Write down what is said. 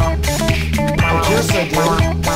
I guess I did.